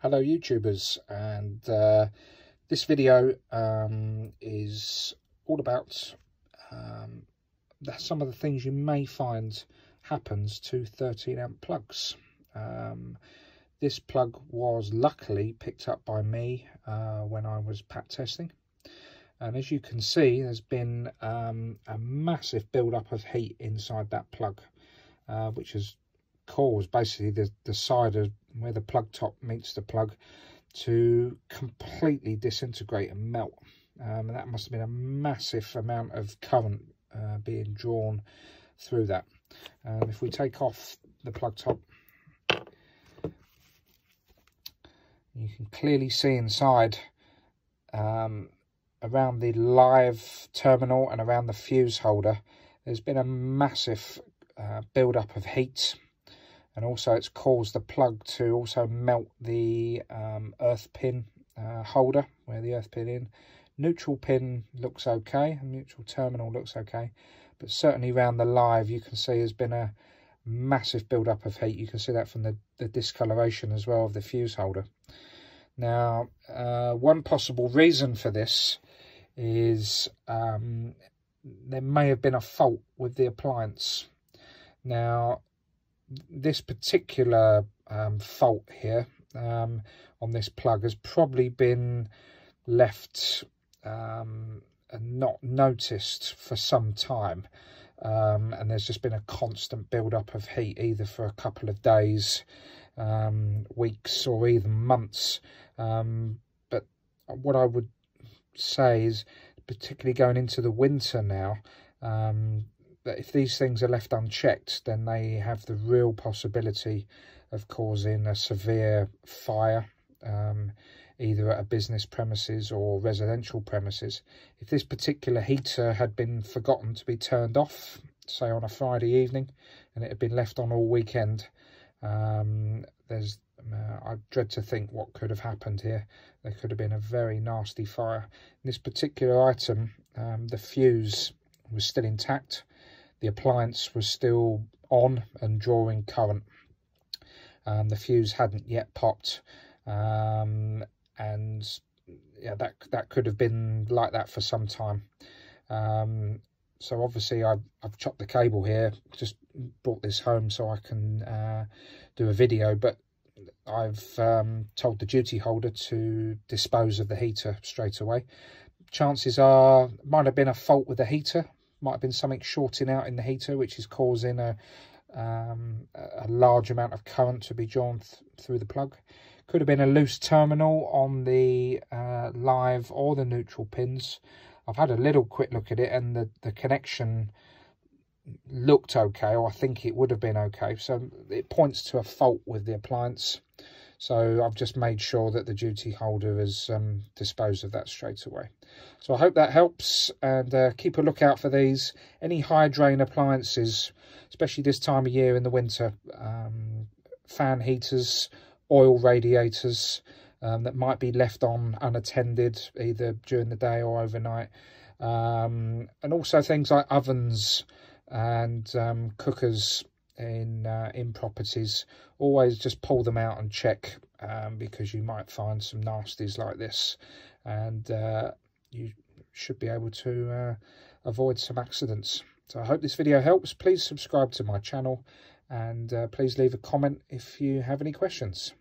Hello YouTubers and uh, this video um, is all about um, some of the things you may find happens to 13 amp plugs. Um, this plug was luckily picked up by me uh, when I was PAT testing and as you can see there's been um, a massive build-up of heat inside that plug uh, which has caused basically the, the side of where the plug top meets the plug to completely disintegrate and melt. Um, and that must have been a massive amount of current uh, being drawn through that. And if we take off the plug top, you can clearly see inside um, around the live terminal and around the fuse holder, there's been a massive uh, build-up of heat and also it's caused the plug to also melt the um, earth pin uh, holder where the earth pin in. Neutral pin looks okay, neutral terminal looks okay, but certainly around the live you can see there's been a massive build-up of heat. You can see that from the, the discoloration as well of the fuse holder. Now, uh, one possible reason for this is um, there may have been a fault with the appliance. Now, this particular um, fault here um, on this plug has probably been left um, and not noticed for some time. Um, and there's just been a constant build-up of heat either for a couple of days, um, weeks or even months. Um, but what I would say is, particularly going into the winter now, that if these things are left unchecked, then they have the real possibility of causing a severe fire, um, either at a business premises or residential premises. If this particular heater had been forgotten to be turned off, say on a Friday evening, and it had been left on all weekend, um, there's uh, I dread to think what could have happened here. There could have been a very nasty fire. In this particular item, um, the fuse was still intact the appliance was still on and drawing current. Um, the fuse hadn't yet popped, um, and yeah, that that could have been like that for some time. Um, so obviously I've, I've chopped the cable here, just brought this home so I can uh, do a video, but I've um, told the duty holder to dispose of the heater straight away. Chances are might have been a fault with the heater might have been something shorting out in the heater which is causing a um, a large amount of current to be drawn th through the plug. Could have been a loose terminal on the uh, live or the neutral pins. I've had a little quick look at it and the, the connection looked okay, or I think it would have been okay. So it points to a fault with the appliance. So I've just made sure that the duty holder has um, disposed of that straight away. So I hope that helps and uh, keep a lookout for these. Any high drain appliances, especially this time of year in the winter, um, fan heaters, oil radiators um, that might be left on unattended either during the day or overnight. Um, and also things like ovens and um, cookers in uh, in properties. Always just pull them out and check um, because you might find some nasties like this. And uh, you should be able to uh, avoid some accidents. So i hope this video helps. Please subscribe to my channel and uh, please leave a comment if you have any questions